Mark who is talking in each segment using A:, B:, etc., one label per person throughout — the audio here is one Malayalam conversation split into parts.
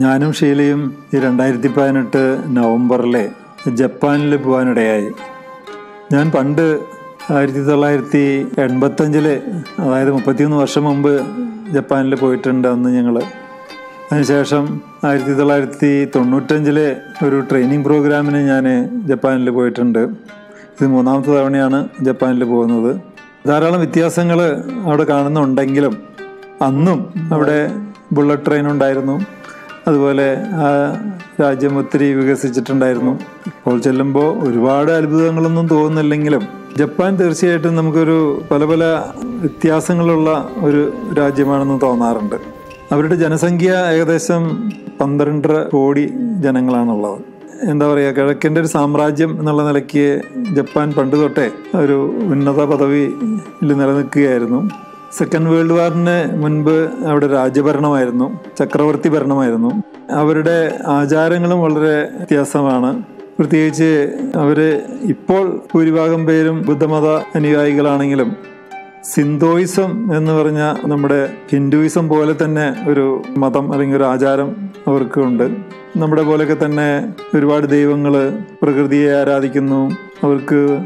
A: ഞാനും ഷീലയും ഈ രണ്ടായിരത്തി പതിനെട്ട് നവംബറിലെ ജപ്പാനിൽ പോകാനിടയായി. ഞാൻ പണ്ട് ആയിരത്തി തൊള്ളായിരത്തി എൺപത്തഞ്ചിൽ അതായത് മുപ്പത്തിയൊന്ന് വർഷം മുമ്പ് ജപ്പാനിൽ പോയിട്ടുണ്ട് അന്ന് ഞങ്ങൾ അതിനുശേഷം ആയിരത്തി തൊള്ളായിരത്തി തൊണ്ണൂറ്റഞ്ചിലെ ഒരു ട്രെയിനിങ് പ്രോഗ്രാമിന് ഞാൻ ജപ്പാനിൽ പോയിട്ടുണ്ട്. ഇത് മൂന്നാമത്തെ തവണയാണ് ജപ്പാനിൽ പോകുന്നത്. ധാരാളം വ്യത്യാസങ്ങൾ അവിടെ കാണുന്നുണ്ടെങ്കിലും അന്നും അവിടെ ബുള്ളറ്റ് ട്രെയിൻ ഉണ്ടായിരുന്നു. അതുപോലെ ആ രാജ്യം ഒത്തിരി വികസിച്ചിട്ടുണ്ടായിരുന്നു. ഇപ്പോൾ ചെല്ലുമ്പോൾ ഒരുപാട് അത്ഭുതങ്ങളൊന്നും തോന്നുന്നില്ലെങ്കിലും ജപ്പാൻ തീർച്ചയായിട്ടും നമുക്കൊരു പല പല വ്യത്യാസങ്ങളുള്ള ഒരു രാജ്യമാണെന്ന് തോന്നാറുണ്ട്. അവരുടെ ജനസംഖ്യ ഏകദേശം പന്ത്രണ്ടര കോടി ജനങ്ങളാണുള്ളത്. എന്താ പറയുക കിഴക്കിന്റെ ഒരു സാമ്രാജ്യം എന്നുള്ള നിലയ്ക്ക് ജപ്പാൻ പണ്ട് തൊട്ടേ ഒരു ഉന്നത പദവിയിൽ നിലനിൽക്കുകയായിരുന്നു. സെക്കൻഡ് വേൾഡ് വാറിന് മുൻപ് അവിടെ രാജ്യഭരണമായിരുന്നു ചക്രവർത്തി ഭരണമായിരുന്നു. അവരുടെ ആചാരങ്ങളും വളരെ വ്യത്യാസമാണ്. പ്രത്യേകിച്ച് അവർ ഇപ്പോൾ ഭൂരിഭാഗം പേരും ബുദ്ധമത അനുയായികളാണെങ്കിലും സിന്തോയിസം എന്ന് പറഞ്ഞ നമ്മുടെ ഹിന്ദുയിസം പോലെ തന്നെ ഒരു മതം അല്ലെങ്കിൽ ഒരു ആചാരം അവർക്കുണ്ട്. നമ്മുടെ പോലെയൊക്കെ തന്നെ ഒരുപാട് ദൈവങ്ങൾ പ്രകൃതിയെ ആരാധിക്കുന്നു. അവർക്ക്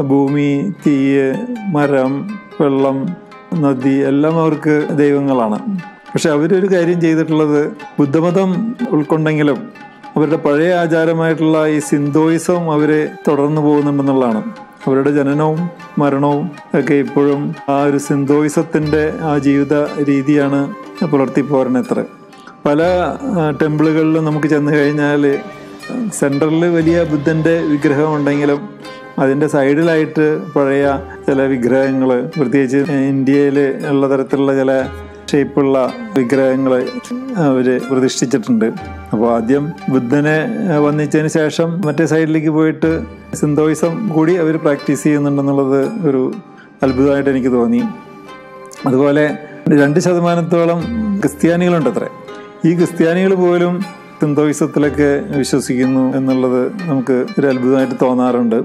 A: ഭൂമി തീയ് മരം വെള്ളം നദി എല്ലാം അവർക്ക് ദൈവങ്ങളാണ്. പക്ഷെ അവരൊരു കാര്യം ചെയ്തിട്ടുള്ളത് ബുദ്ധമതം ഉൾക്കൊണ്ടെങ്കിലും അവരുടെ പഴയ ആചാരമായിട്ടുള്ള ഈ സിന്തോയിസം അവരെ തുടർന്നു പോകുന്നുണ്ടെന്നുള്ളതാണ്. അവരുടെ ജനനവും മരണവും ഒക്കെ ഇപ്പോഴും ആ ഒരു സിന്തോയിസത്തിന്റെ ആ ജീവിത രീതിയാണ് പുലർത്തി പല ടെമ്പിളുകളിലും നമുക്ക് ചെന്ന് കഴിഞ്ഞാൽ സെൻട്രലിൽ വലിയ ബുദ്ധന്റെ വിഗ്രഹം ഉണ്ടെങ്കിലും അതിന്റെ സൈഡിലായിട്ട് പഴയ ചില വിഗ്രഹങ്ങൾ പ്രത്യേകിച്ച് ഇന്ത്യയിൽ ഉള്ള തരത്തിലുള്ള ചില ഷേപ്പുള്ള വിഗ്രഹങ്ങൾ അവർ പ്രതിഷ്ഠിച്ചിട്ടുണ്ട്. അപ്പോൾ ആദ്യം ബുദ്ധനെ വന്നിച്ചതിന് ശേഷം മറ്റേ സൈഡിലേക്ക് പോയിട്ട് സിന്തോയിസം കൂടി അവർ പ്രാക്ടീസ് ചെയ്യുന്നുണ്ടെന്നുള്ളത് ഒരു അത്ഭുതമായിട്ട് എനിക്ക് തോന്നി. അതുപോലെ രണ്ട് ശതമാനത്തോളം ക്രിസ്ത്യാനികളുണ്ട് അത്രേ ഈ ക്രിസ്ത്യാനികൾ പോലും സിന്തോയിസത്തിലൊക്കെ വിശ്വസിക്കുന്നു എന്നുള്ളത് നമുക്ക് ഒരു അത്ഭുതമായിട്ട് തോന്നാറുണ്ട്.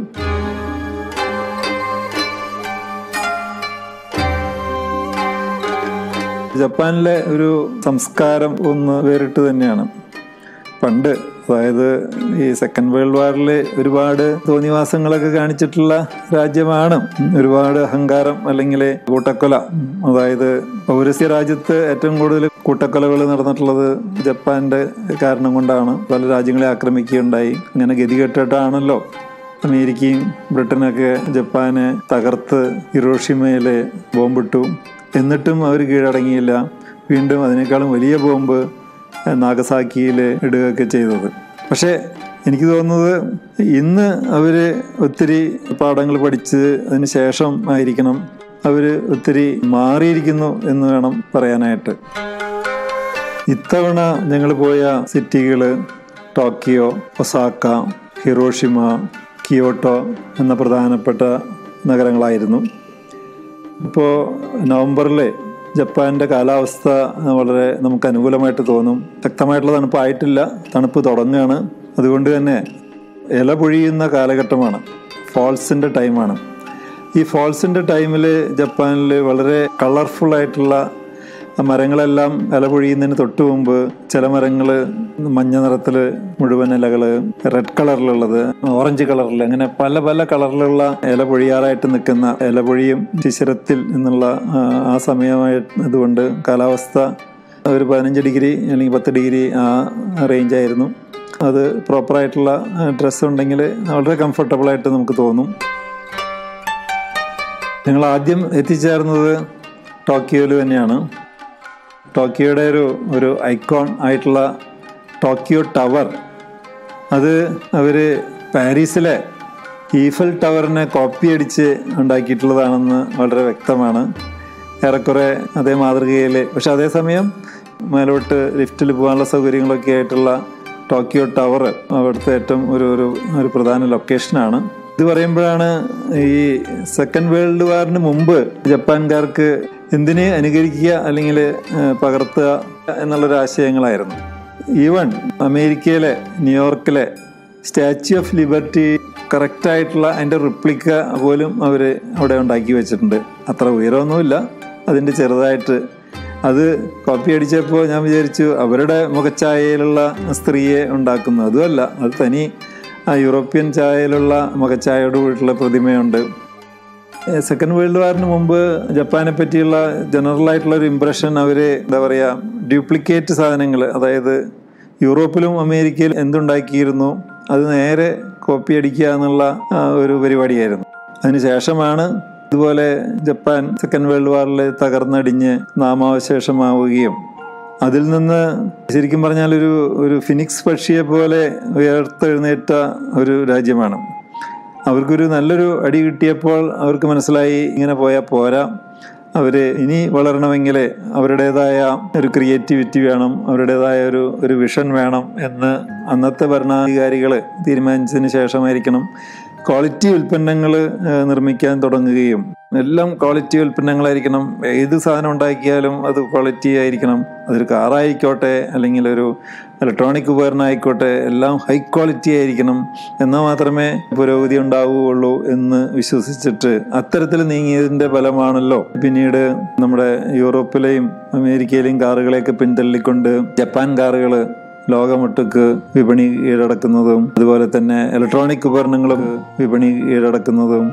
A: ജപ്പാനിലെ ഒരു സംസ്കാരം ഒന്ന് വേറിട്ട് തന്നെയാണ്. പണ്ട് അതായത് ഈ സെക്കൻഡ് വേൾഡ് വാറിൽ ഒരുപാട് തോന്നിവാസങ്ങളൊക്കെ കാണിച്ചിട്ടുള്ള രാജ്യമാണ്. ഒരുപാട് അഹങ്കാരം അല്ലെങ്കിൽ കൂട്ടക്കൊല. അതായത് പൗരസ്യ രാജ്യത്ത് ഏറ്റവും കൂടുതൽ കൂട്ടക്കൊലകൾ നടന്നിട്ടുള്ളത് ജപ്പാന്റെ കാരണം കൊണ്ടാണ്. പല രാജ്യങ്ങളെ ആക്രമിക്കുകയുണ്ടായി. അങ്ങനെ ഗതികെട്ടിട്ടാണല്ലോ അമേരിക്കയും ബ്രിട്ടനൊക്കെ ജപ്പാനെ തകർത്ത് ഇറോഷിമയിലെ ബോംബിട്ടു. എന്നിട്ടും അവർ കീഴടങ്ങിയില്ല. വീണ്ടും അതിനേക്കാളും വലിയ ബോംബ് നാഗസാക്കിയിൽ ഇടുകയൊക്കെ ചെയ്തത്. പക്ഷേ എനിക്ക് തോന്നുന്നത് ഇന്ന് അവർ ഒത്തിരി പാഠങ്ങൾ പഠിച്ച് അതിന് ശേഷം ആയിരിക്കണം അവർ ഒത്തിരി മാറിയിരിക്കുന്നു എന്ന് വേണം പറയാനായിട്ട്. ഇത്തവണ ഞങ്ങൾ പോയ സിറ്റികൾ ടോക്കിയോ ഒസാക്ക ഹിറോഷിമ കിയോട്ടോ എന്ന പ്രധാനപ്പെട്ട നഗരങ്ങളായിരുന്നു. ഇപ്പോൾ നവംബറിലെ ജപ്പാന്റെ കാലാവസ്ഥ വളരെ നമുക്ക് അനുകൂലമായിട്ട് തോന്നും. ശക്തമായിട്ടുള്ള തണുപ്പ് ആയിട്ടില്ല. തണുപ്പ് തുടങ്ങുകയാണ് അതുകൊണ്ട് തന്നെ ഇല പൊഴിയുന്ന കാലഘട്ടമാണ്. ഫോൾസിന്റെ ടൈമാണ്. ഈ ഫോൾസിന്റെ ടൈമിൽ ജപ്പാനിൽ വളരെ കളർഫുൾ ആയിട്ടുള്ള മരങ്ങളെല്ലാം ഇല പൊഴിയുന്നതിന് തൊട്ട് മുമ്പ് ചില മരങ്ങൾ മഞ്ഞ നിറത്തിൽ മുഴുവൻ ഇലകൾ റെഡ് കളറിലുള്ളത് ഓറഞ്ച് കളറിൽ അങ്ങനെ പല പല കളറിലുള്ള ഇല പൊഴിയാറായിട്ട് നിൽക്കുന്ന ഇല പൊഴിയും ശിശിരത്തിൽ എന്നുള്ള ആ സമയമായതുകൊണ്ട് കാലാവസ്ഥ ഒരു പതിനഞ്ച് ഡിഗ്രി അല്ലെങ്കിൽ പത്ത് ഡിഗ്രി ആ റേഞ്ചായിരുന്നു അത് പ്രോപ്പറായിട്ടുള്ള ഡ്രസ്സ് ഉണ്ടെങ്കിൽ വളരെ കംഫർട്ടബിളായിട്ട് നമുക്ക് തോന്നും. ഞങ്ങൾ ആദ്യം എത്തിച്ചേർന്നത് ടോക്കിയോയിൽ തന്നെയാണ്. ടോക്കിയോയുടെ ഒരു ഒരു ഐക്കോൺ ആയിട്ടുള്ള ടോക്കിയോ ടവർ. അത് അവർ പാരീസിലെ ഈഫൽ ടവറിനെ കോപ്പി അടിച്ച് ഉണ്ടാക്കിയിട്ടുള്ളതാണെന്ന് വളരെ വ്യക്തമാണ്. ഏറെക്കുറെ അതേ മാതൃകയിൽ പക്ഷെ അതേസമയം മേലോട്ട് ലിഫ്റ്റിൽ പോകാനുള്ള സൗകര്യങ്ങളൊക്കെ ആയിട്ടുള്ള ടോക്കിയോ ടവർ അവിടുത്തെ ഏറ്റവും ഒരു ഒരു ഒരു പ്രധാന ലൊക്കേഷനാണ്. ഇത് പറയുമ്പോഴാണ് ഈ സെക്കൻഡ് വേൾഡ് വാറിന് മുമ്പ് ജപ്പാൻകാർക്ക് എന്തിനെ അനുകരിക്കുക അല്ലെങ്കിൽ പകർത്തുക എന്നുള്ളൊരു ആശയങ്ങളായിരുന്നു. ഈവൻ അമേരിക്കയിലെ ന്യൂയോർക്കിലെ സ്റ്റാച്യു ഓഫ് ലിബർട്ടി കറക്റ്റായിട്ടുള്ള അതിന്റെ റിപ്ലിക്ക പോലും അവർ അവിടെ ഉണ്ടാക്കി വെച്ചിട്ടുണ്ട്. അത്ര ഉയരമൊന്നുമില്ല. അതിന്റെ ചെറുതായിട്ട് അത് കോപ്പി അടിച്ചപ്പോൾ ഞാൻ വിചാരിച്ചു അവരുടെ മുഖച്ചായയിലുള്ള സ്ത്രീയെ ഉണ്ടാക്കുന്നു. അതുമല്ല അത് തനി ആ യൂറോപ്യൻ ചായയിലുള്ള മുഖച്ചായയോട് കൂടിയിട്ടുള്ള പ്രതിമയുണ്ട്. സെക്കൻഡ് വേൾഡ് വാറിന് മുമ്പ് ജപ്പാനെ പറ്റിയുള്ള ജനറൽ ആയിട്ടുള്ള ഒരു ഇമ്പ്രഷൻ അവർ എന്താ പറയുക ഡ്യൂപ്ലിക്കേറ്റ് സാധനങ്ങൾ അതായത് യൂറോപ്പിലും അമേരിക്കയിലും എന്തുണ്ടാക്കിയിരുന്നു അത് നേരെ കോപ്പി അടിക്കുക എന്നുള്ള ഒരു പരിപാടിയായിരുന്നു. അതിനുശേഷമാണ് ഇതുപോലെ ജപ്പാൻ സെക്കൻഡ് വേൾഡ് വാറിൽ തകർന്നടിഞ്ഞ് നാമാവശേഷമാവുകയും. അതിൽ നിന്ന് ശരിക്കും പറഞ്ഞാൽ ഒരു ഒരു ഫിനിക്സ് പക്ഷിയെ പോലെ ഉയർത്തെഴുന്നേറ്റ ഒരു രാജ്യമാണ്. അവർക്കൊരു നല്ലൊരു അടി കിട്ടിയപ്പോൾ അവർക്ക് മനസ്സിലായി ഇങ്ങനെ പോയാൽ പോരാ. അവർ ഇനി വളരണമെങ്കിൽ അവരുടേതായ ഒരു ക്രിയേറ്റിവിറ്റി വേണം അവരുടേതായ ഒരു ഒരു വിഷൻ വേണം എന്ന് അന്നത്തെ ഭരണാധികാരികൾ തീരുമാനിച്ചതിന് ശേഷമായിരിക്കണം. ക്വാളിറ്റി ഉൽപ്പന്നങ്ങൾ നിർമ്മിക്കാൻ തുടങ്ങുകയും എല്ലാം ക്വാളിറ്റി ഉൽപ്പന്നങ്ങളായിരിക്കണം. ഏത് സാധനം ഉണ്ടാക്കിയാലും അത് ക്വാളിറ്റി ആയിരിക്കണം. അതൊരു കാറായിക്കോട്ടെ അല്ലെങ്കിൽ ഒരു ഇലക്ട്രോണിക് ഉപകരണം ആയിക്കോട്ടെ എല്ലാം ഹൈ ക്വാളിറ്റി ആയിരിക്കണം. എന്നാൽ മാത്രമേ പുരോഗതി ഉണ്ടാവുകയുള്ളൂ എന്ന് വിശ്വസിച്ചിട്ട് അത്തരത്തിൽ നീങ്ങിയതിന്റെ ഫലമാണല്ലോ. പിന്നീട് നമ്മുടെ യൂറോപ്പിലെയും അമേരിക്കയിലെയും കാറുകളെയൊക്കെ പിന്തള്ളിക്കൊണ്ട് ജപ്പാൻ കാറുകൾ ലോകമൊട്ടുക്ക് വിപണി കീഴടക്കുന്നതും അതുപോലെ തന്നെ ഇലക്ട്രോണിക് ഉപകരണങ്ങളും വിപണി കീഴടക്കുന്നതും.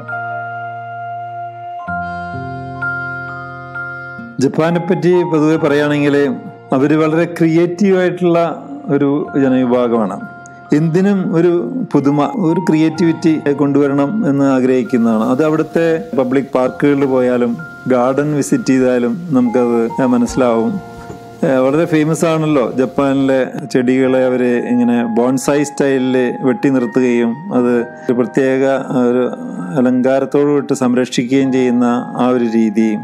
A: ജപ്പാനെ പറ്റി പൊതുവെ പറയുകയാണെങ്കിൽ അവർ വളരെ ക്രിയേറ്റീവ് ആയിട്ടുള്ള ഒരു ജനവിഭാഗമാണ്. എന്തിനും ഒരു പുതുമ ഒരു ക്രിയേറ്റിവിറ്റി കൊണ്ടുവരണം എന്ന് ആഗ്രഹിക്കുന്നതാണ്. അത് അവിടുത്തെ പബ്ലിക് പാർക്കുകളിൽ പോയാലും ഗാർഡൻ വിസിറ്റ് ചെയ്താലും നമുക്കത് മനസ്സിലാവും. വളരെ ഫേമസ് ആണല്ലോ. ജപ്പാനിലെ ചെടികളെ അവർ ഇങ്ങനെ ബോൺസായി സ്റ്റൈലിൽ വെട്ടി നിർത്തുകയും അത് ഒരു പ്രത്യേക ഒരു അലങ്കാരത്തോടു വിട്ട് സംരക്ഷിക്കുകയും ചെയ്യുന്ന ആ ഒരു രീതി.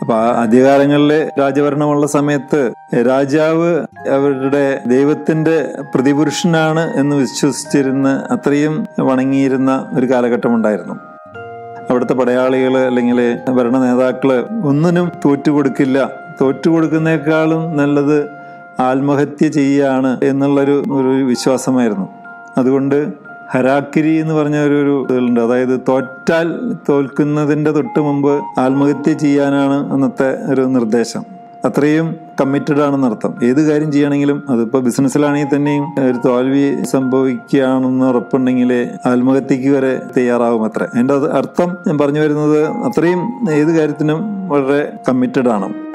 A: അപ്പൊ അധികാരങ്ങളിൽ രാജഭരണമുള്ള സമയത്ത് രാജാവ് അവരുടെ ദൈവത്തിന്റെ പ്രതിപുരുഷനാണ് എന്ന് വിശ്വസിച്ചിരുന്ന് അത്രയും വണങ്ങിയിരുന്ന ഒരു കാലഘട്ടം ഉണ്ടായിരുന്നു അവിടുത്തെ പടയാളികൾ അല്ലെങ്കിൽ ഭരണ നേതാക്കൾ ഒന്നിനും തോറ്റുകൊടുക്കില്ല തോറ്റുകൊടുക്കുന്നേക്കാളും നല്ലത് ആത്മഹത്യ ചെയ്യാണ് എന്നുള്ളൊരു ഒരു വിശ്വാസമായിരുന്നു. അതുകൊണ്ട് ഹരാക്കിരി എന്ന് പറഞ്ഞ ഒരു ഒരു ഇതുണ്ട്. അതായത് തോറ്റാൽ തോൽക്കുന്നതിന്റെ തൊട്ട് മുമ്പ് ആത്മഹത്യ ചെയ്യാനാണ് അന്നത്തെ ഒരു നിർദ്ദേശം. അത്രയും കമ്മിറ്റഡ് ആണെന്ന് അർത്ഥം. ഏത് കാര്യം ചെയ്യണമെങ്കിലും അതിപ്പോൾ ബിസിനസ്സിലാണെങ്കിൽ തന്നെയും ഒരു തോൽവി സംഭവിക്കുകയാണെന്ന് ഉറപ്പുണ്ടെങ്കിൽ ആത്മഹത്യക്ക് വരെ തയ്യാറാവും അത്ര. അത് അർത്ഥം ഞാൻ പറഞ്ഞു വരുന്നത് അത്രയും ഏത് കാര്യത്തിനും വളരെ കമ്മിറ്റഡ് ആണ്.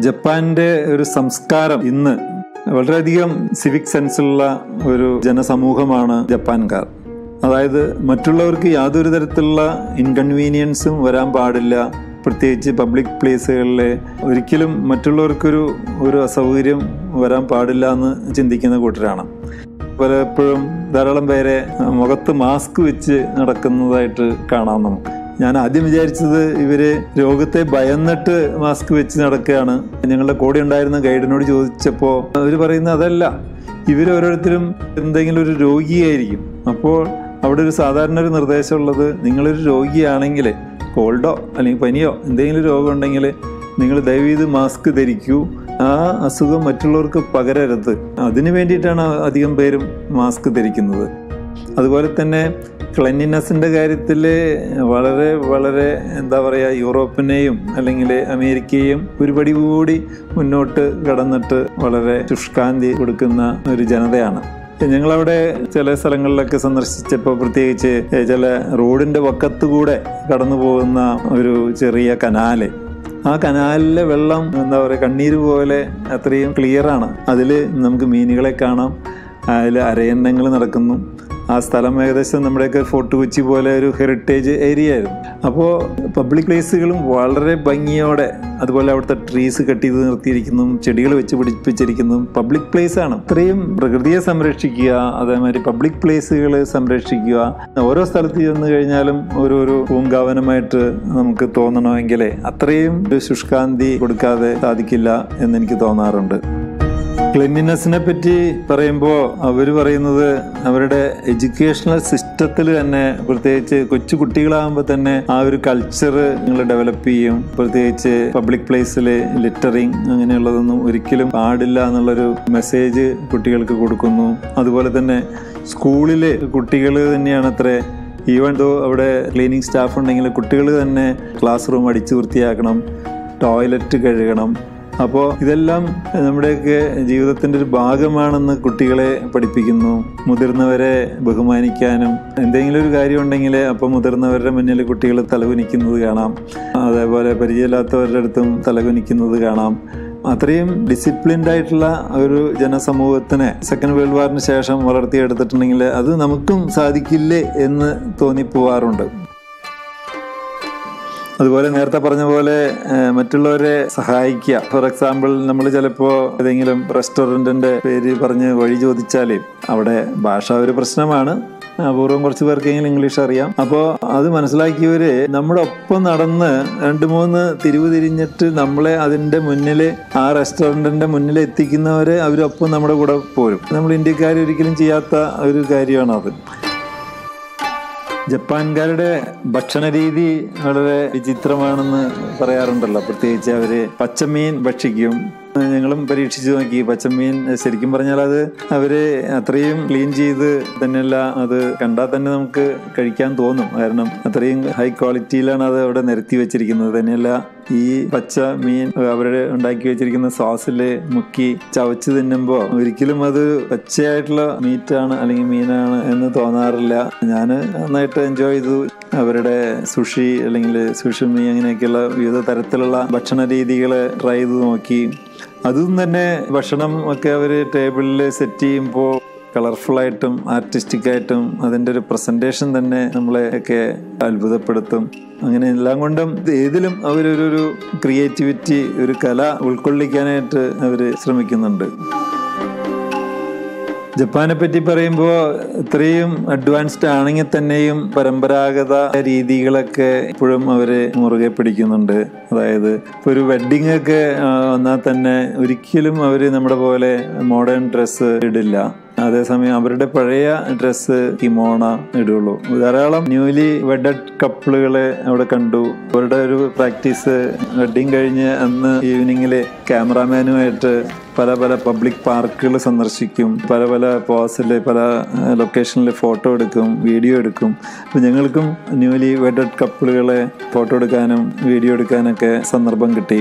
A: ജപ്പാന്റെ ഒരു സംസ്കാരം ഇന്ന് വളരെയധികം സിവിക് സെൻസുള്ള ഒരു ജനസമൂഹമാണ് ജപ്പാൻകാർ. അതായത് മറ്റുള്ളവർക്ക് യാതൊരു തരത്തിലുള്ള ഇൻകൺവീനിയൻസും വരാൻ പാടില്ല. പ്രത്യേകിച്ച് പബ്ലിക് പ്ലേസുകളിൽ ഒരിക്കലും മറ്റുള്ളവർക്കൊരു ഒരു അസൗകര്യം വരാൻ പാടില്ല എന്ന് ചിന്തിക്കുന്ന കൂട്ടരാണ്. പലപ്പോഴും ധാരാളം പേരെ മുഖത്ത് മാസ്ക് വെച്ച് നടക്കുന്നതായിട്ട് കാണാം നമുക്ക്. ഞാൻ ആദ്യം വിചാരിച്ചത് ഇവർ രോഗത്തെ ഭയന്നിട്ട് മാസ്ക് വെച്ച് നടക്കുകയാണ്. ഞങ്ങളുടെ കൂടെ ഉണ്ടായിരുന്ന ഗൈഡിനോട് ചോദിച്ചപ്പോൾ അവർ പറയുന്നത് അതല്ല. ഇവർ ഓരോരുത്തരും എന്തെങ്കിലും ഒരു രോഗിയായിരിക്കും. അപ്പോൾ അവിടെ ഒരു സാധാരണ ഒരു നിർദ്ദേശമുള്ളത് നിങ്ങളൊരു രോഗിയാണെങ്കിൽ കോൾഡോ അല്ലെങ്കിൽ പനിയോ എന്തെങ്കിലും രോഗം ഉണ്ടെങ്കിൽ നിങ്ങൾ ദയവീത് മാസ്ക് ധരിക്കൂ. ആ അസുഖം മറ്റുള്ളവർക്ക് പകരരുത്. അതിനു വേണ്ടിയിട്ടാണ് അധികം പേരും മാസ്ക് ധരിക്കുന്നത്. അതുപോലെ തന്നെ ക്ലെൻലിനെസ്സിന്റെ കാര്യത്തിൽ വളരെ വളരെ എന്താ പറയുക യൂറോപ്പിനെയും അല്ലെങ്കിൽ അമേരിക്കയെയും ഒരുപടി കൂടി മുന്നോട്ട് കടന്നിട്ട് വളരെ ശുഷ്കാന്തി കൊടുക്കുന്ന ഒരു ജനതയാണ്. ഞങ്ങളവിടെ ചില സ്ഥലങ്ങളിലൊക്കെ സന്ദർശിച്ചപ്പോൾ പ്രത്യേകിച്ച് ചില റോഡിന്റെ വക്കത്തുകൂടെ കടന്നു പോകുന്ന ഒരു ചെറിയ കനാല്. ആ കനാലിലെ വെള്ളം എന്താ പറയുക കണ്ണീര് പോലെ അത്രയും ക്ലിയറാണ് അതിൽ നമുക്ക് മീനുകളെ കാണാം. അതിൽ അരയന്നങ്ങൾ നടക്കുന്നു. ആ സ്ഥലം ഏകദേശം നമ്മുടെയൊക്കെ ഫോർട്ട് കൊച്ചി പോലെ ഒരു ഹെറിറ്റേജ് ഏരിയ ആയിരുന്നു അപ്പോൾ പബ്ലിക് പ്ലേസുകളും വളരെ ഭംഗിയോടെ അതുപോലെ അവിടുത്തെ ട്രീസ് കട്ട് ചെയ്ത് നിർത്തിയിരിക്കുന്നു ചെടികൾ വെച്ച് പിടിപ്പിച്ചിരിക്കുന്നു. പബ്ലിക് പ്ലേസ് ആണ്. ഇത്രയും പ്രകൃതിയെ സംരക്ഷിക്കുക അതേമാതിരി പബ്ലിക് പ്ലേസുകൾ സംരക്ഷിക്കുക. ഓരോ സ്ഥലത്ത് ചെന്ന് കഴിഞ്ഞാലും ഓരോരോ പൂങ്കാവനമായിട്ട് നമുക്ക് തോന്നണമെങ്കിൽ അത്രയും ഒരു ശുഷ്കാന്തി കൊടുക്കാതെ സാധിക്കില്ല എന്ന് എനിക്ക് തോന്നാറുണ്ട്. ക്ലെൻലിനെസ്സിനെ പറ്റി പറയുമ്പോൾ അവർ പറയുന്നത് അവരുടെ എഡ്യൂക്കേഷണൽ സിസ്റ്റത്തിൽ തന്നെ പ്രത്യേകിച്ച് കൊച്ചു കുട്ടികളാകുമ്പോൾ തന്നെ ആ ഒരു കൾച്ചർ നിങ്ങൾ ഡെവലപ്പ് ചെയ്യും. പ്രത്യേകിച്ച് പബ്ലിക് പ്ലേസിൽ ലിറ്ററിങ് അങ്ങനെയുള്ളതൊന്നും ഒരിക്കലും പാടില്ല എന്നുള്ളൊരു മെസ്സേജ് കുട്ടികൾക്ക് കൊടുക്കുന്നു. അതുപോലെ തന്നെ സ്കൂളിലെ കുട്ടികൾ തന്നെയാണ് അത്ര. ഈവൻ ദോ അവിടെ ക്ലീനിങ് സ്റ്റാഫ് ഉണ്ടെങ്കിൽ കുട്ടികൾ തന്നെ ക്ലാസ് റൂം അടിച്ചു വൃത്തിയാക്കണം. ടോയ്ലറ്റ് കഴുകണം. അപ്പോൾ ഇതെല്ലാം നമ്മുടെയൊക്കെ ജീവിതത്തിന്റെ ഒരു ഭാഗമാണെന്ന് കുട്ടികളെ പഠിപ്പിക്കുന്നു. മുതിർന്നവരെ ബഹുമാനിക്കാനും എന്തെങ്കിലും ഒരു കാര്യം ഉണ്ടെങ്കിൽ അപ്പോൾ മുതിർന്നവരുടെ മുന്നിൽ കുട്ടികൾ തലകുനിക്കുന്നത് കാണാം. അതേപോലെ പരിചയമില്ലാത്തവരുടെ അടുത്തും തലകുനിക്കുന്നത് കാണാം. അത്രയും ഡിസിപ്ലിൻഡ് ആയിട്ടുള്ള ഒരു ജനസമൂഹത്തിനെ സെക്കൻഡ് വേൾഡ് വാറിന് ശേഷം വളർത്തിയെടുത്തിട്ടുണ്ടെങ്കിൽ അത് നമുക്കും സാധിക്കില്ലേ എന്ന് തോന്നിപ്പോവാറുണ്ട്. അതുപോലെ നേരത്തെ പറഞ്ഞ പോലെ മറ്റുള്ളവരെ സഹായിക്കുക. ഫോർ എക്സാമ്പിൾ നമ്മൾ ചിലപ്പോൾ ഏതെങ്കിലും റെസ്റ്റോറന്റിന്റെ പേര് പറഞ്ഞ് വഴി ചോദിച്ചാലേ അവിടെ ഭാഷ ഒരു പ്രശ്നമാണ്. അപൂർവം കുറച്ച് പേർക്കെങ്കിലും ഇംഗ്ലീഷ് അറിയാം. അപ്പോൾ അത് മനസ്സിലാക്കിയവര് നമ്മുടെ ഒപ്പം നടന്ന് രണ്ട് മൂന്ന് തിരിവ് തിരിഞ്ഞിട്ട് നമ്മളെ അതിന്റെ മുന്നിൽ ആ റെസ്റ്റോറന്റിന്റെ മുന്നിൽ എത്തിക്കുന്നവരെ അവരൊപ്പം നമ്മുടെ കൂടെ പോരും. നമ്മൾ ഇന്ത്യക്കാർ ഒരിക്കലും ചെയ്യാത്ത ഒരു കാര്യമാണ് അത് ജപ്പാൻകാരുടെ ഭക്ഷണ രീതി വളരെ വിചിത്രമാണെന്ന് പറയാറുണ്ടല്ലോ. പ്രത്യേകിച്ച് അവർ പച്ചമീൻ ഭക്ഷിക്കും. ഞങ്ങളും പരീക്ഷിച്ചു നോക്കി. പച്ചമീൻ ശരിക്കും പറഞ്ഞാൽ അത് അവർ അത്രയും ക്ലീൻ ചെയ്ത് തന്നെയല്ല അത് കണ്ടാൽ തന്നെ നമുക്ക് കഴിക്കാൻ തോന്നും. കാരണം അത്രയും ഹൈ ക്വാളിറ്റിയിലാണ് അത് അവിടെ നിരത്തി വെച്ചിരിക്കുന്നത്. തന്നെയല്ല ഈ പച്ച മീൻ അവരുടെ ഉണ്ടാക്കി വെച്ചിരിക്കുന്ന സോസിൽ മുക്കി ചവച്ച് തിന്നുമ്പോൾ ഒരിക്കലും അത് പച്ചയായിട്ടുള്ള മീറ്റാണ് അല്ലെങ്കിൽ മീനാണ് എന്ന് തോന്നാറില്ല. ഞാൻ നന്നായിട്ട് എൻജോയ് ചെയ്തു. അവരുടെ സുഷി അല്ലെങ്കിൽ സുഷിമി അങ്ങനെയൊക്കെയുള്ള വിവിധ തരത്തിലുള്ള ഭക്ഷണ രീതികൾ ട്രൈ ചെയ്ത് നോക്കി. അതും തന്നെ ഭക്ഷണം ഒക്കെ അവർ ടേബിളിൽ സെറ്റ് ചെയ്യുമ്പോൾ കളർഫുള്ളായിട്ടും ആർട്ടിസ്റ്റിക്കായിട്ടും അതിന്റെ ഒരു പ്രസന്റേഷൻ തന്നെ നമ്മളെ ഒക്കെ അത്ഭുതപ്പെടുത്തും. അങ്ങനെ എല്ലാം കൊണ്ടും ഏതിലും അവരൊരു ക്രിയേറ്റിവിറ്റി ഒരു കല ഉൾക്കൊള്ളിക്കാനായിട്ട് അവർ ശ്രമിക്കുന്നുണ്ട്. ജപ്പാനെ പറ്റി പറയുമ്പോൾ ഇത്രയും അഡ്വാൻസ്ഡ് ആണെങ്കിൽ തന്നെയും പരമ്പരാഗത രീതികളൊക്കെ ഇപ്പോഴും അവർ മുറുകെ പിടിക്കുന്നുണ്ട്. അതായത് ഇപ്പോൾ ഒരു വെഡ്ഡിംഗ് ഒക്കെ വന്നാൽ തന്നെ ഒരിക്കലും അവർ നമ്മുടെ പോലെ മോഡേൺ ഡ്രസ്സ് ഇടില്ല. അതേസമയം അവരുടെ പഴയ ഡ്രസ്സ് കിമോണ ഇടുള്ളൂ. ധാരാളം ന്യൂലി വെഡഡ് കപ്പിളുകളെ അവിടെ കണ്ടു. അവരുടെ ഒരു പ്രാക്ടീസ് വെഡിങ് കഴിഞ്ഞ് അന്ന് ഈവനിങ്ങിൽ ക്യാമറാമാനുമായിട്ട് പല പല പബ്ലിക് പാർക്കുകൾ സന്ദർശിക്കും. പല പല പോസിൽ പല ലൊക്കേഷനിൽ ഫോട്ടോ എടുക്കും വീഡിയോ എടുക്കും. അപ്പം ഞങ്ങൾക്കും ന്യൂലി വെഡഡ് കപ്പിളുകളെ ഫോട്ടോ എടുക്കാനും വീഡിയോ എടുക്കാനൊക്കെ സന്ദർഭം കിട്ടി.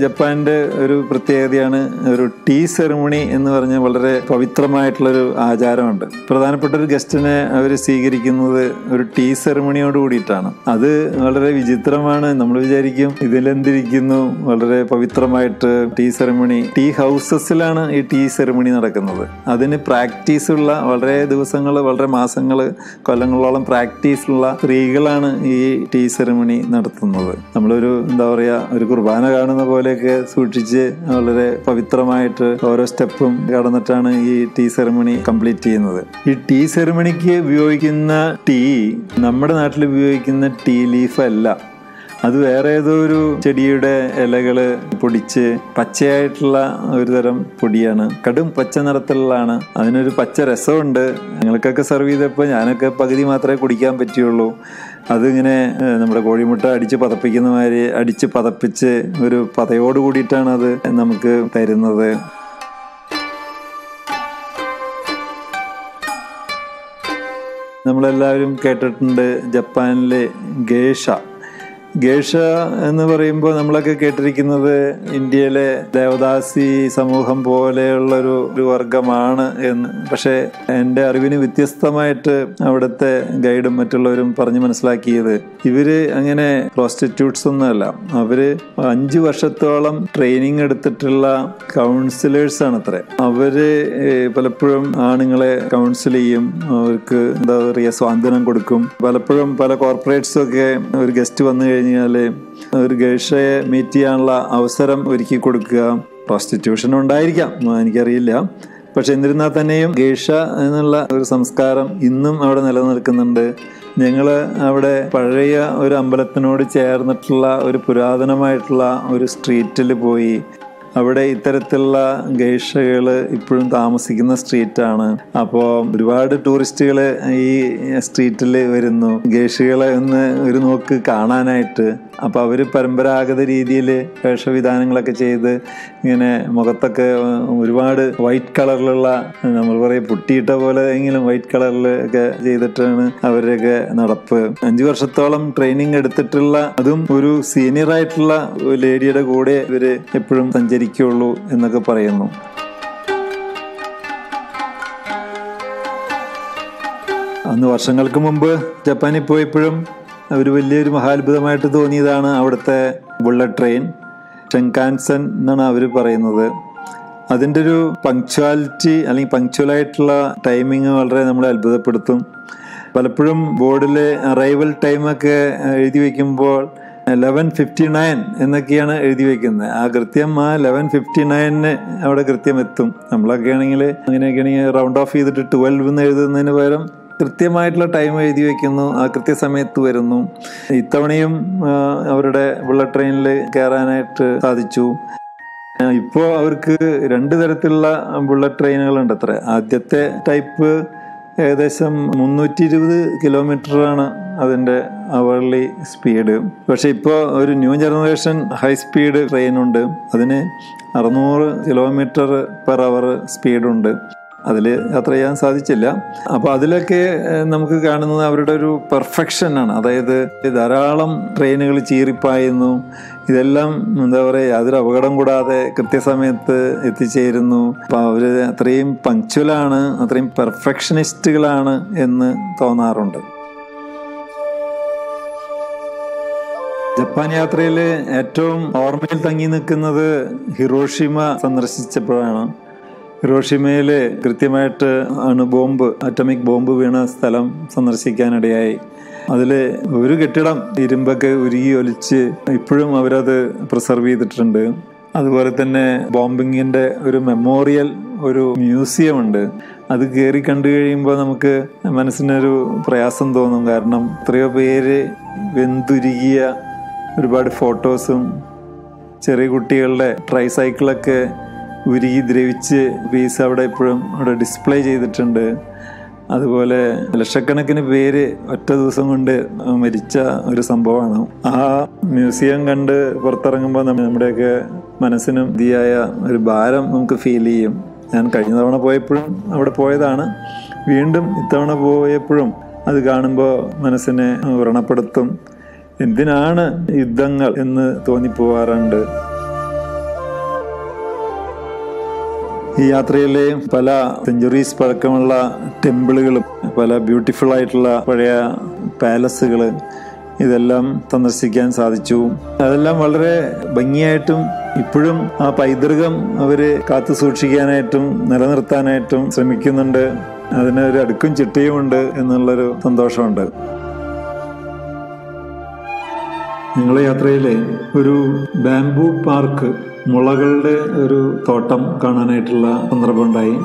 A: ജപ്പാന്റെ ഒരു പ്രത്യേകതയാണ് ഒരു ടീ സെറമണി എന്ന് പറഞ്ഞ വളരെ പവിത്രമായിട്ടുള്ളൊരു ആചാരമുണ്ട്. പ്രധാനപ്പെട്ട ഒരു ഗസ്റ്റിനെ അവർ സ്വീകരിക്കുന്നത് ഒരു ടീ സെറമണിയോട് കൂടിയിട്ടാണ്. അത് വളരെ വിചിത്രമാണ്. നമ്മൾ വിചാരിക്കും ഇതിലെന്തിരിക്കുന്നു? വളരെ പവിത്രമായിട്ട് ടീ സെറമണി ടീ ഹൗസസിലാണ് ഈ ടീ സെറമണി നടക്കുന്നത്. അതിന് പ്രാക്ടീസുള്ള വളരെ ദിവസങ്ങൾ വളരെ മാസങ്ങൾ കൊല്ലങ്ങളോളം പ്രാക്ടീസുള്ള സ്ത്രീകളാണ് ഈ ടീ സെറമണി നടത്തുന്നത്. നമ്മളൊരു എന്താ പറയുക ഒരു കുർബാന കാണുന്ന പോലെയൊക്കെ സൂക്ഷിച്ച് വളരെ പവിത്രമായിട്ട് ഓരോ സ്റ്റെപ്പും കടന്നിട്ടാണ് ഈ ടീ സെറമണി കംപ്ലീറ്റ് ചെയ്യുന്നത്. ഈ ടീ സെറമണിക്ക് ഉപയോഗിക്കുന്ന ടീ നമ്മുടെ നാട്ടിൽ ഉപയോഗിക്കുന്ന ടീ ലീഫ് അല്ല അത് വേറെ ഏതോ ഒരു ചെടിയുടെ ഇലകൾ പൊടിച്ച് പച്ചയായിട്ടുള്ള ഒരു തരം പൊടിയാണ്. കടും പച്ച നിറത്തിലുള്ളതാണ്. അതിനൊരു പച്ച രസമുണ്ട്. നിങ്ങൾക്കൊക്കെ സെർവ് ചെയ്തപ്പോൾ ഞാനൊക്കെ പകുതി മാത്രമേ കുടിക്കാൻ പറ്റുള്ളൂ അതിങ്ങനെ നമ്മുടെ കോഴിമുട്ട അടിച്ച് പതപ്പിക്കുന്ന മാതിരി അടിച്ച് പതപ്പിച്ച് ഒരു പതയോട് കൂടിയിട്ടാണ് അത് നമുക്ക് തരുന്നത്. നമ്മളെല്ലാവരും കേട്ടിട്ടുണ്ട് ജപ്പാനിലെ ഗേഷ. ഗേഷ എന്ന് പറയുമ്പോൾ നമ്മളൊക്കെ കേട്ടിരിക്കുന്നത് ഇന്ത്യയിലെ ദേവദാസി സമൂഹം പോലെയുള്ളൊരു ഒരു വർഗമാണ് എന്ന്. പക്ഷേ എന്റെ അറിവിന് വ്യത്യസ്തമായിട്ട് അവിടുത്തെ ഗൈഡും മറ്റുള്ളവരും പറഞ്ഞു മനസ്സിലാക്കിയത് ഇവർ അങ്ങനെ പ്രോസ്റ്റിറ്റ്യൂട്ട്സ് ഒന്നുമല്ല. അവർ അഞ്ചു വർഷത്തോളം ട്രെയിനിങ് എടുത്തിട്ടുള്ള കൗൺസിലേഴ്സ് ആണ് അത്രേ അവർ പലപ്പോഴും ആണുങ്ങളെ കൗൺസിൽ ചെയ്യും. അവർക്ക് എന്താ പറയുക സ്വാതന്ത്ര്യം കൊടുക്കും. പലപ്പോഴും പല കോർപ്പറേറ്റ്സും ഒക്കെ ഒരു ഗസ്റ്റ് വന്നു കഴിഞ്ഞാൽ ഒരു ഗേഷയെ മീറ്റ് ചെയ്യാനുള്ള അവസരം ഒരുക്കി കൊടുക്കുക. പ്രോസ്റ്റിറ്റ്യൂഷൻ ഉണ്ടായിരിക്കാം. എനിക്കറിയില്ല. പക്ഷെ എന്നിരുന്നാൽ തന്നെയും ഗേഷ എന്നുള്ള ഒരു സംസ്കാരം ഇന്നും അവിടെ നിലനിൽക്കുന്നുണ്ട്. ഞങ്ങൾ അവിടെ പഴയ ഒരു അമ്പലത്തിനോട് ചേർന്നിട്ടുള്ള ഒരു പുരാതനമായിട്ടുള്ള ഒരു സ്ട്രീറ്റിൽ പോയി അവിടെ ഇത്തരത്തിലുള്ള ഗേഷകൾ ഇപ്പോഴും താമസിക്കുന്ന സ്ട്രീറ്റാണ്. അപ്പോൾ ഒരുപാട് ടൂറിസ്റ്റുകൾ ഈ സ്ട്രീറ്റിൽ വരുന്നു. ഗേഷകളെ ഒന്ന് ഒരു നോക്ക് കാണാനായിട്ട്. അപ്പോൾ അവർ പരമ്പരാഗത രീതിയിൽ വേഷവിധാനങ്ങളൊക്കെ ചെയ്ത് ഇങ്ങനെ മുഖത്തൊക്കെ ഒരുപാട് വൈറ്റ് കളറിലുള്ള നമ്മൾ പറയും പുട്ടിയിട്ട പോലെ എങ്കിലും വൈറ്റ് കളറിൽ ഒക്കെ ചെയ്തിട്ടാണ് അവരൊക്കെ നടപ്പ്. അഞ്ചു വർഷത്തോളം ട്രെയിനിങ് എടുത്തിട്ടുള്ള അതും ഒരു സീനിയർ ആയിട്ടുള്ള ലേഡിയുടെ കൂടെ ഇവർ എപ്പോഴും സഞ്ചരിക്കുള്ളൂ എന്നൊക്കെ പറയുന്നു. അന്ന് വർഷങ്ങൾക്ക് മുമ്പ് ജപ്പാനിൽ പോയപ്പോഴും അവർ വലിയൊരു മഹാത്ഭുതമായിട്ട് തോന്നിയതാണ് അവിടുത്തെ ബുള്ളറ്റ് ട്രെയിൻ. ഷെങ്കാൻസൻ എന്നാണ് അവർ പറയുന്നത്. അതിന്റെ ഒരു പങ്ക്ച്വാലിറ്റി അല്ലെങ്കിൽ പങ്ക്ച്വലായിട്ടുള്ള ടൈമിങ് വളരെ നമ്മളെ അത്ഭുതപ്പെടുത്തും. പലപ്പോഴും ബോർഡിലെ അറൈവൽ ടൈമൊക്കെ എഴുതി വയ്ക്കുമ്പോൾ ലെവൻ ഫിഫ്റ്റി നയൻ എന്നൊക്കെയാണ് എഴുതി വെക്കുന്നത് ആ കൃത്യം ആ ലെവൻ ഫിഫ്റ്റി നയനിന് അവിടെ കൃത്യം എത്തും നമ്മളൊക്കെ ആണെങ്കിൽ അങ്ങനെയൊക്കെ ആണെങ്കിൽ റൗണ്ട് ഓഫ് ചെയ്തിട്ട് ട്വൽവ് എന്ന് എഴുതുന്നതിന് പകരം കൃത്യമായിട്ടുള്ള ടൈം എഴുതി വെക്കുന്നു. ആ കൃത്യസമയത്ത് വരുന്നു. ഇത്തവണയും അവരുടെ ബുള്ളറ്റ് ട്രെയിനിൽ കയറാനായിട്ട് സാധിച്ചു. ഇപ്പോൾ അവർക്ക് രണ്ട് തരത്തിലുള്ള ബുള്ളറ്റ് ട്രെയിനുകളുണ്ട് അത്ര. ആദ്യത്തെ ടൈപ്പ് ഏകദേശം മുന്നൂറ്റി ഇരുപത് കിലോമീറ്ററാണ് അതിന്റെ അവർലി സ്പീഡ് പക്ഷെ ഇപ്പോൾ ഒരു ന്യൂ ജനറേഷൻ ഹൈ സ്പീഡ് ട്രെയിനുണ്ട് അതിന് അറുന്നൂറ് കിലോമീറ്റർ പെർ അവർ സ്പീഡുണ്ട് അതിൽ യാത്ര ചെയ്യാൻ സാധിച്ചില്ല. അപ്പോൾ അതിലൊക്കെ നമുക്ക് കാണുന്നത് അവരുടെ ഒരു പെർഫെക്ഷനാണ് അതായത് ധാരാളം ട്രെയിനുകൾ ചീറിപ്പായുന്നു. ഇതെല്ലാം എന്താ പറയുക യാതൊരു അപകടം കൂടാതെ കൃത്യസമയത്ത് എത്തിച്ചേരുന്നു. അപ്പോൾ അവർ അത്രയും പങ്ക്ച്വലാണ് അത്രയും പെർഫെക്ഷനിസ്റ്റുകളാണ് എന്ന് തോന്നാറുണ്ട്. ജപ്പാൻ യാത്രയിൽ ഏറ്റവും ഓർമ്മയിൽ തങ്ങി നിൽക്കുന്നത് ഹിറോഷിമ സന്ദർശിച്ചപ്പോഴാണ്. ഹിറോഷിമയിൽ കൃത്യമായിട്ട് അണുബോംബ് അറ്റമിക് ബോംബ് വീണ സ്ഥലം സന്ദർശിക്കാനിടയായി. അതിൽ ഒരു കെട്ടിടം ഇരുമ്പൊക്കെ ഉരുകി ഒലിച്ച് ഇപ്പോഴും അവരത് പ്രിസർവ് ചെയ്തിട്ടുണ്ട്. അതുപോലെ തന്നെ ബോംബിങ്ങിന്റെ ഒരു മെമ്മോറിയൽ ഒരു മ്യൂസിയം ഉണ്ട്. അത് കയറി കണ്ടു കഴിയുമ്പോൾ നമുക്ക് മനസ്സിനൊരു പ്രയാസം തോന്നും. കാരണം എത്രയോ പേര് വെന്തുരുകിയ ഒരുപാട് ഫോട്ടോസും ചെറിയ കുട്ടികളുടെ ട്രൈസൈക്കിളൊക്കെ ഉരുകി ദ്രവിച്ച് പീസ് അവിടെ ഇപ്പോഴും അവിടെ ഡിസ്പ്ലേ ചെയ്തിട്ടുണ്ട്. അതുപോലെ ലക്ഷക്കണക്കിന് പേര് ഒറ്റ ദിവസം കൊണ്ട് മരിച്ച ഒരു സംഭവമാണ്. ആ മ്യൂസിയം കണ്ട് പുറത്തിറങ്ങുമ്പോൾ നമ്മുടെയൊക്കെ മനസ്സിനും ഇതിയായ ഒരു ഭാരം നമുക്ക് ഫീൽ ചെയ്യും. ഞാൻ കഴിഞ്ഞ തവണ പോയപ്പോഴും അവിടെ പോയതാണ്. വീണ്ടും ഇത്തവണ പോയപ്പോഴും അത് കാണുമ്പോൾ മനസ്സിനെ വ്രണപ്പെടുത്തും എന്തിനാണ് യുദ്ധങ്ങൾ എന്ന് തോന്നിപ്പോവാറുണ്ട്. ഈ യാത്രയിലെ പല സെഞ്ചുറീസ് പഴക്കമുള്ള ടെമ്പിളുകളും പല ബ്യൂട്ടിഫുൾ ആയിട്ടുള്ള പഴയ പാലസുകൾ ഇതെല്ലാം സന്ദർശിക്കാൻ സാധിച്ചു. അതെല്ലാം വളരെ ഭംഗിയായിട്ടും ഇപ്പോഴും ആ പൈതൃകം അവർ കാത്തു സൂക്ഷിക്കാനായിട്ടും നിലനിർത്താനായിട്ടും ശ്രമിക്കുന്നുണ്ട്. അതിനൊരു അടുക്കും ചിട്ടയുമുണ്ട് എന്നുള്ളൊരു സന്തോഷമുണ്ട്. ഞങ്ങളുടെ യാത്രയിലെ ഒരു ബാംബു പാർക്ക് മുളകളുടെ ഒരു തോട്ടം കാണാനായിട്ടുള്ള സന്ദർഭമുണ്ടായി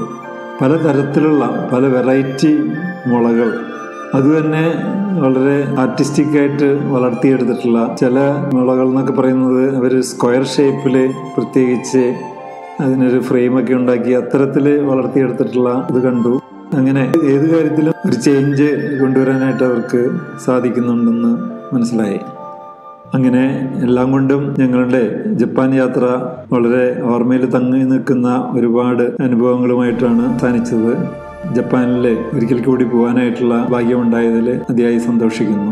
A: പലതരത്തിലുള്ള പല വെറൈറ്റി മുളകൾ. അതുതന്നെ വളരെ ആർട്ടിസ്റ്റിക്കായിട്ട് വളർത്തിയെടുത്തിട്ടുള്ള ചില മുളകൾ എന്നൊക്കെ പറയുന്നത് അവർ സ്ക്വയർ ഷേപ്പിൽ പ്രത്യേകിച്ച് അതിനൊരു ഫ്രെയിമൊക്കെ ഉണ്ടാക്കി അത്തരത്തിൽ വളർത്തിയെടുത്തിട്ടുള്ള ഇത് കണ്ടു. അങ്ങനെ ഏത് കാര്യത്തിലും ഒരു ചേഞ്ച് കൊണ്ടുവരാനായിട്ട് അവർക്ക് സാധിക്കുന്നുണ്ടെന്ന് മനസ്സിലായി. അങ്ങനെ എല്ലാം കൊണ്ടും ഞങ്ങളുടെ ജപ്പാൻ യാത്ര വളരെ ഓർമ്മയിൽ തങ്ങി നിൽക്കുന്ന ഒരുപാട് അനുഭവങ്ങളുമായിട്ടാണ് അവസാനിച്ചത് ജപ്പാനിൽ ഒരിക്കൽ കൂടി പോകാനായിട്ടുള്ള ഭാഗ്യമുണ്ടായതിൽ അതിയായി സന്തോഷിക്കുന്നു.